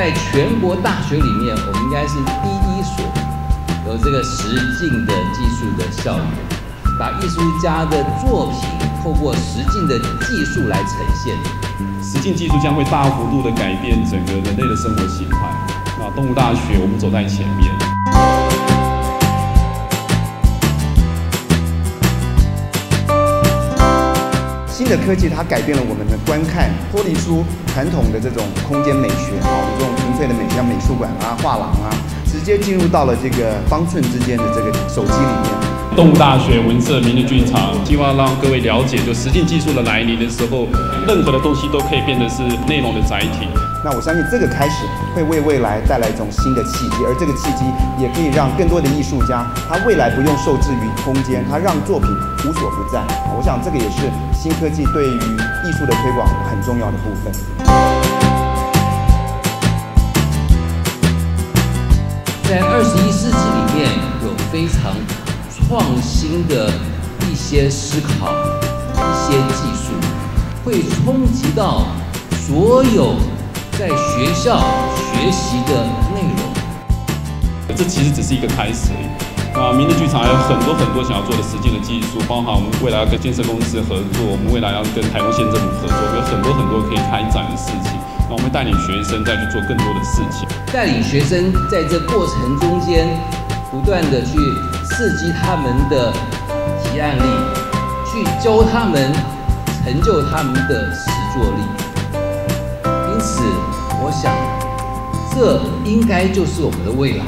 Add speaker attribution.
Speaker 1: 在全国大学里面，我们应该是第一所有这个实境的技术的校园，把艺术家的作品透过实境的技术来呈现。
Speaker 2: 实境技术将会大幅度的改变整个人类的生活形态。那动物大学，我们走在前面。
Speaker 3: 新的科技它改变了我们的观看，脱离出传统的这种空间美学啊，我们这种纯粹的美，像美术馆啊、画廊啊，直接进入到了这个方寸之间的这个手机里面。
Speaker 2: 动物大学文社明日剧场，希望让各位了解，就实境技术的来临的时候，任何的东西都可以变得是内容的载体。
Speaker 3: 那我相信这个开始会为未来带来一种新的契机，而这个契机也可以让更多的艺术家，他未来不用受制于空间，他让作品无所不在。我想这个也是新科技对于艺术的推广很重要的部分。
Speaker 1: 在二十一世纪新的一些思考、一些技术，会冲击到所有在学校学习的内容。
Speaker 2: 这其实只是一个开始而已。那明日剧场还有很多很多想要做的实践的技术，包含我们未来要跟建设公司合作，我们未来要跟台东县政府合作，有很多很多可以开展的事情。那我们会带领学生再去做更多的事情，
Speaker 1: 带领学生在这过程中间不断的去刺激他们的提案力，去教他们成就他们的实作力。因此，我想这应该就是我们的未来。